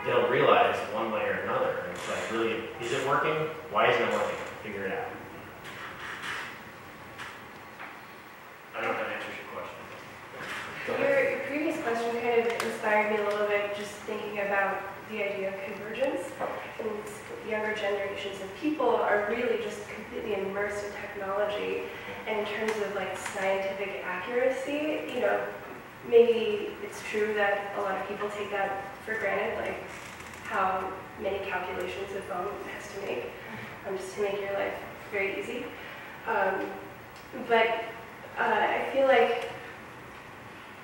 they'll realize one way or another. And it's like, really, is it working? Why isn't it working? Figure it out. I don't know if that answers your question. Your, your previous question kind of inspired me a little bit, just thinking about the idea of convergence. Younger generations of people are really just completely immersed in technology. And in terms of like scientific accuracy, you know, maybe it's true that a lot of people take that for granted, like how many calculations a phone has to make, um, just to make your life very easy. Um, but uh, I feel like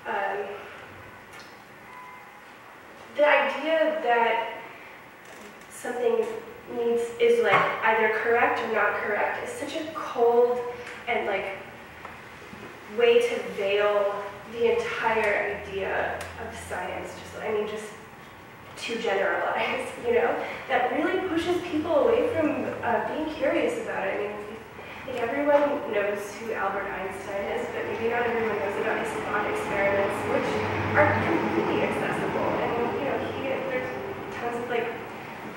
um, the idea that something needs is like either correct or not correct is such a cold and like way to veil the entire idea of science. Just I mean, just too generalized, [laughs] you know, that really pushes people away from uh, being curious about it. I mean, I think everyone knows who Albert Einstein is, but maybe not everyone knows about his thought experiments, which are completely accessible. And you know, he there's tons of like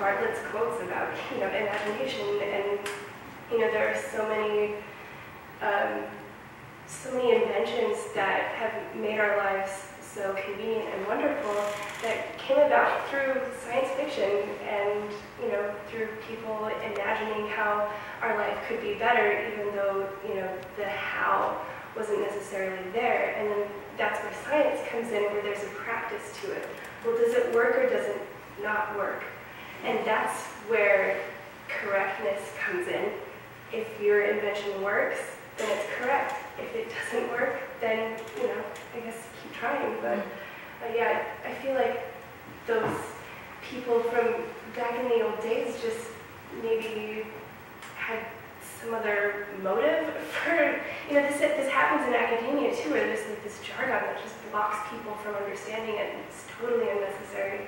Bartlett's quotes about you know imagination, and you know there are so many um, so many inventions that have made our lives so convenient and wonderful that came about through science fiction and, you know, through people imagining how our life could be better, even though, you know, the how wasn't necessarily there. And then that's where science comes in, where there's a practice to it. Well, does it work or does it not work? And that's where correctness comes in. If your invention works, then it's correct. If it doesn't work, then, you know, I guess keep trying. But uh, yeah, I feel like those people from back in the old days just maybe had some other motive [laughs] for, you know, this, this happens in academia too, where there's like this jargon that just blocks people from understanding it, and it's totally unnecessary,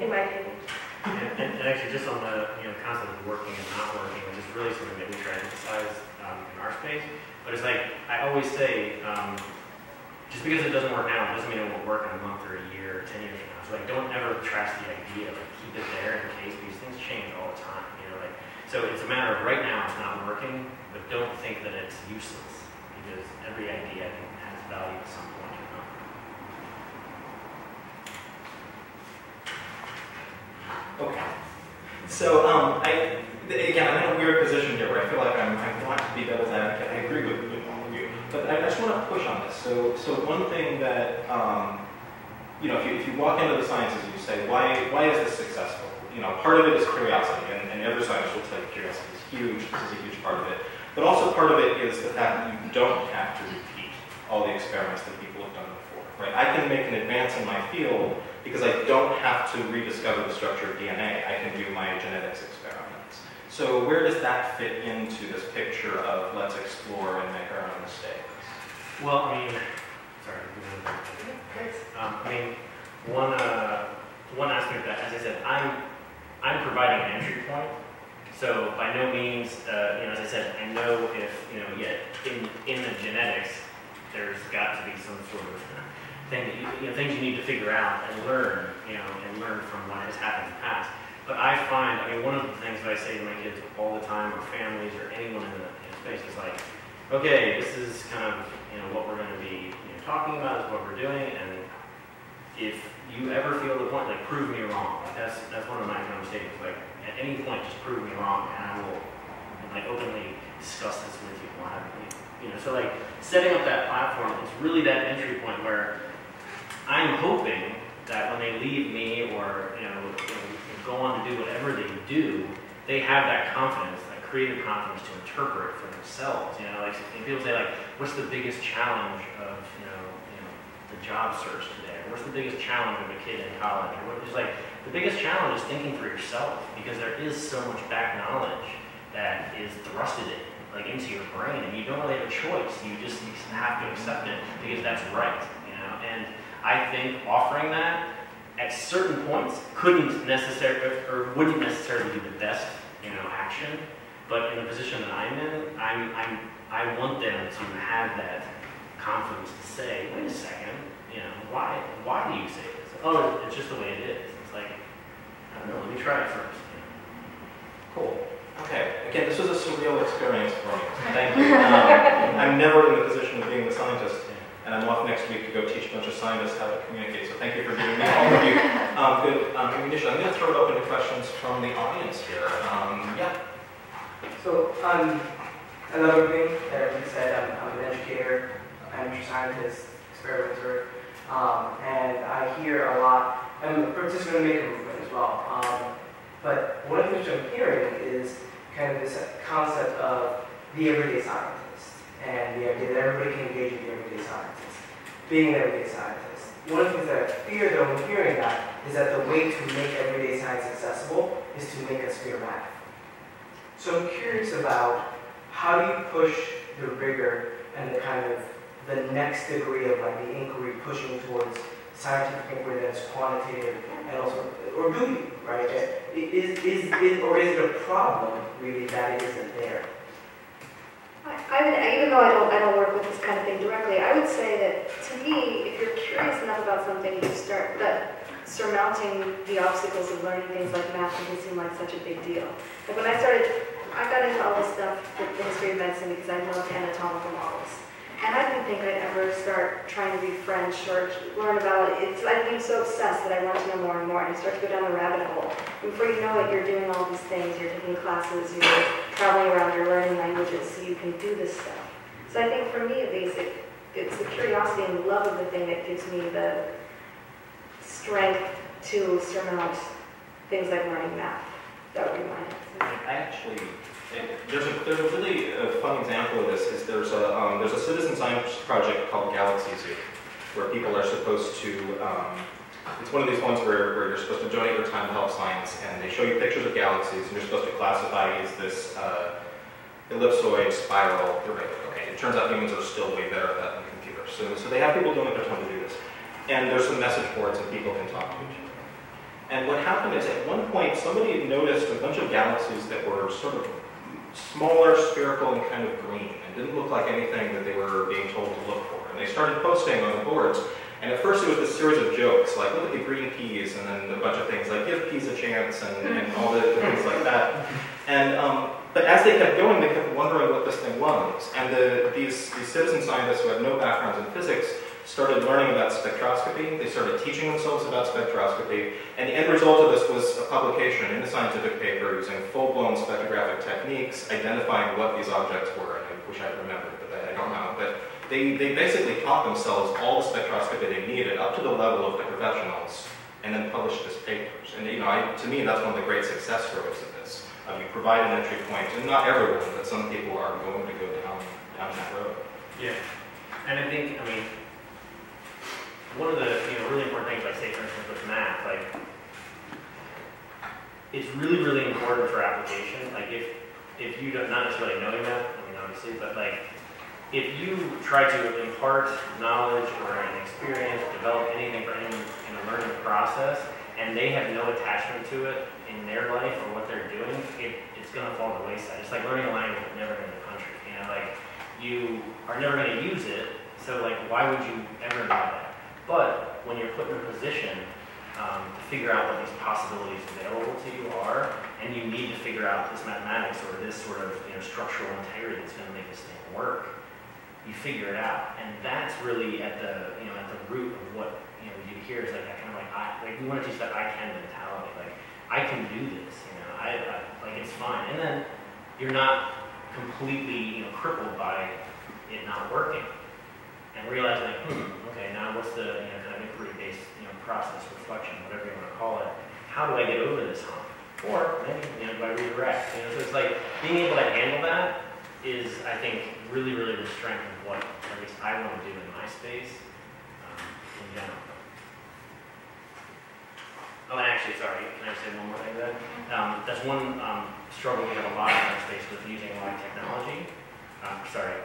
in my opinion. And, and, actually, just on the you know concept of working and not working, which is really something that we try to emphasize um, in our space. But it's like I always say, um, just because it doesn't work now, doesn't mean it won't work in a month or a year or ten years from now. So like, don't ever trash the idea. Like, keep it there in case these things change all the time. You know, like so it's a matter of right now it's not working, but don't think that it's useless because every idea I think has value at some point. You know? Okay. So, um, I, again, I'm in a weird position here where I feel like I'm, I want to be devil's advocate. I agree with, with all of you. But I, just want to push on this. So, so one thing that, um, you know, if you, if you walk into the sciences, you say, why, why is this successful? You know, part of it is curiosity, and, and every scientist will tell you curiosity is huge. This is a huge part of it. But also part of it is the fact that you don't have to repeat all the experiments that before, right? I can make an advance in my field because I don't have to rediscover the structure of DNA. I can do my genetics experiments. So where does that fit into this picture of let's explore and make our own mistakes? Well, I mean, sorry. Um, I mean, one uh, one aspect that, as I said, I'm I'm providing an entry point. So by no means, uh, you know, as I said, I know if you know, yet in in the genetics, there's got to be some sort of thing that you, you know, things you need to figure out and learn, you know, and learn from what has happened in the past. But I find, I mean, one of the things that I say to my kids all the time, or families, or anyone in the, in space, is like, okay, this is kind of, you know, what we're going to be you know, talking about, is what we're doing, and if you ever feel the point, like, prove me wrong. Like, that's that's one of my kind of statements. Like, at any point, just prove me wrong, and I will, like, openly discuss this with you. You know, so like setting up that platform is really that entry point where I'm hoping that when they leave me or you know, go on to do whatever they do, they have that confidence, that creative confidence to interpret for themselves. You know, like people say, like, what's the biggest challenge of you know, you know the job search today? What's the biggest challenge of a kid in college? Or what, it's like the biggest challenge is thinking for yourself because there is so much back knowledge that is thrusted in, like into your brain, and you don't really have a choice. You just have to accept it because that's right. You know, and I think offering that at certain points couldn't necessarily or wouldn't necessarily be the best, you know, action. But in the position that I'm in, I'm, I'm I want them to have that confidence to say, wait a second, you know, why why do you say this? Oh, it's just the way it is. It's like I don't know. Let me try it first. You know? Cool. Okay. Again, this was a surreal experience for me. Thank you. [laughs] Um, I'm never in the position of being the scientist and I'm off next week to go teach a bunch of scientists how to communicate. So thank you for giving me all of you [laughs] um, good um, ammunition. I'm going to throw it open to questions from the audience here. Um, yeah. So um, another thing that you said, I'm, I'm an educator, amateur scientist, experimenter, um, and I hear a lot. I'm a participant in the maker movement as well. Um, but one of the things I'm hearing is kind of this concept of the everyday scientist and the idea that everybody can engage with the everyday scientist, being an everyday scientist. One of the things that I fear, though, when hearing that, is that the way to make everyday science accessible is to make us fear math. So I'm curious about how do you push the rigor and the kind of the next degree of like the inquiry pushing towards scientific inquiry that's quantitative and also, or do you, right? Is, is, is, or is it a problem, really, that it isn't there? I would, even though I don't, I don't work with this kind of thing directly, I would say that to me, if you're curious enough about something, you start that surmounting the obstacles of learning things like math doesn't seem like such a big deal. Like when I started, I got into all this stuff with the history of medicine because I loved anatomical models. And I didn't think I'd ever start trying to be French or learn about it. It's, I became so obsessed that I want to know more and more, and I start to go down the rabbit hole. Before you know it, you're doing all these things. You're taking classes, you're traveling around, you're learning languages, so you can do this stuff. So I think for me, at least, it, it's the curiosity and the love of the thing that gives me the strength to surmount things like learning math. That would be my answer. I actually, there's a, there's a really uh, fun example of this, is there's a, um, there's a citizen science project called Galaxy Zoo, where people are supposed to, um, it's one of these ones where, where you're supposed to donate your time to help science, and they show you pictures of galaxies, and you're supposed to classify, is this uh, ellipsoid, spiral, irregular? Okay, it turns out humans are still way better at that than computers. So, so they have people donate their time to do this. And there's some message boards that people can talk to each other. And what happened is at one point, somebody noticed a bunch of galaxies that were sort of smaller, spherical, and kind of green, and didn't look like anything that they were being told to look for. And they started posting on the boards. And at first it was this series of jokes, like, look at the green peas, and then a bunch of things like, give peas a chance, and, and all the, the things like that. And, um, but as they kept going, they kept wondering what this thing was. And the, these, these citizen scientists who had no backgrounds in physics started learning about spectroscopy. They started teaching themselves about spectroscopy. And the end result of this was a publication in a scientific paper using full-blown spectrographic techniques, identifying what these objects were. And I wish I remembered, but I don't know. But they, they basically taught themselves all the spectroscopy they needed up to the level of the professionals and then published as papers. And you know, I, to me, that's one of the great success stories of this. Uh, you provide an entry point, and not everyone, but some people are going to go down, down that road. Yeah. And I think, I mean, one of the you know really important things, like say for instance with math, like it's really really important for application. Like if if you don't not necessarily knowing math, I mean obviously, but like if you try to impart knowledge or an experience, develop anything for anyone in a learning process, and they have no attachment to it in their life or what they're doing, it, it's going to fall to the wayside. It's like learning a language but never in the country. You know, like you are never going to use it, so like why would you ever know that? But when you're put in a position um, to figure out what these possibilities available to you are, and you need to figure out this mathematics or this sort of you know, structural integrity that's going to make this thing work, you figure it out, and that's really at the you know at the root of what you know we do here is like that kind of like I like we want to teach that I can mentality, like I can do this, you know, I, I like it's fine, and then you're not completely you know crippled by it not working, and realizing like hmm okay, now what's the you know, kind of inquiry-based you know, process, reflection, whatever you want to call it? How do I get over this hump? Or maybe you know, do I redirect? You know, so it's like being able to handle that is, I think, really, really the strength of what at least I want to do in my space um, in general. Oh, and actually, sorry, can I say one more thing then? Um, that's one um, struggle we have a lot in our space with using a lot of technology. Um, sorry,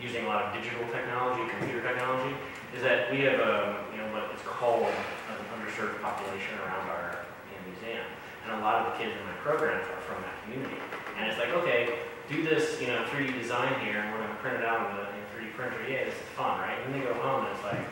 using a lot of digital technology, computer technology, is that we have a, you know, what is called an underserved population around our museum. And a lot of the kids in my programs are from that community. And it's like, okay, do this, you know, 3D design here, and we're going to print it out with a you know, 3D printer. Yeah, this is fun, right? And then they go home, and it's like,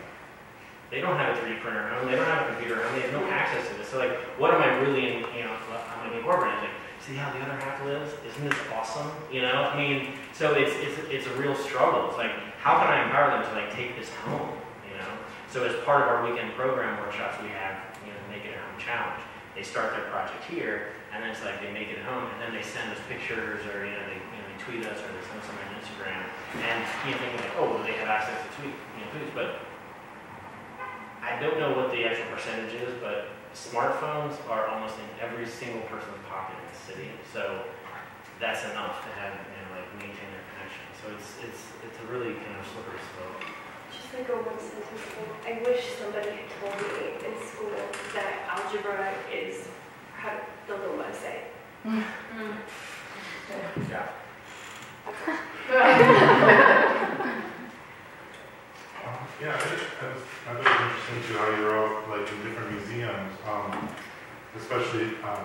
they don't have a 3D printer at home, they don't have a computer at home, they have no access to this. So like, what am I really, in, you know, I'm going to incorporate? Like, see how the other half lives? Isn't this awesome? You know, I mean, so it's, it's, it's a real struggle. It's like, how can I empower them to like take this home? You know, so as part of our weekend program workshops, we have, you know, Make It a Home Challenge. They start their project here, and then it's like they make it home, and then they send us pictures, or you know, they, you know, they tweet us, or they send us on Instagram, and you know, thinking like, oh, well, they have access to tweet, you know, tweets, but I don't know what the actual percentage is, but smartphones are almost in every single person's pocket in the city, so that's enough to have, you know, like maintain their connection. So it's it's it's a really kind of slippery slope. Just like a one sentence thing. I wish somebody had told me in school that algebra is how to build a website. Yeah. [laughs] Um, [laughs] Yeah, I that was, I thought it was interesting too how you're all like in different museums, um, especially, um,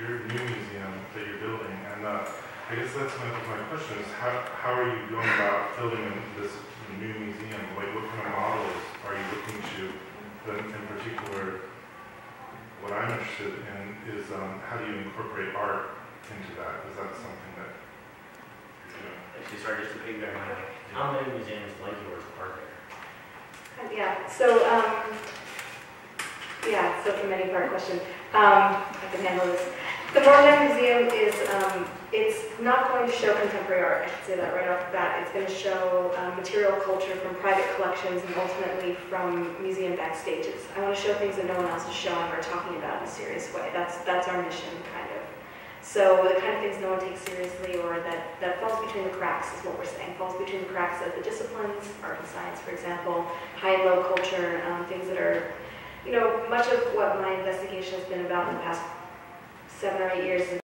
your new museum that you're building, and, uh, I guess that's my, my question is how, how are you going about building this new museum? Like, what kind of models are you looking to, then in particular, what I'm interested in is, um, how do you incorporate art into that? Is that something that you're doing? actually, sorry, just to piggyback on that, how many museums like yours are there? Yeah, so, um, yeah, so for many part question, um, I can handle this. The Morgan Museum is, um, it's not going to show contemporary art, I should say that right off the bat. It's going to show um, material culture from private collections and ultimately from museum backstages. I want to show things that no one else is showing or talking about in a serious way. That's, that's our mission, kind of. So the kind of things no one takes seriously or that, that falls between the cracks is what we're saying. Falls between the cracks of the disciplines, art and science, for example, high and low culture, um, things that are, you know, much of what my investigation has been about in the past seven or eight years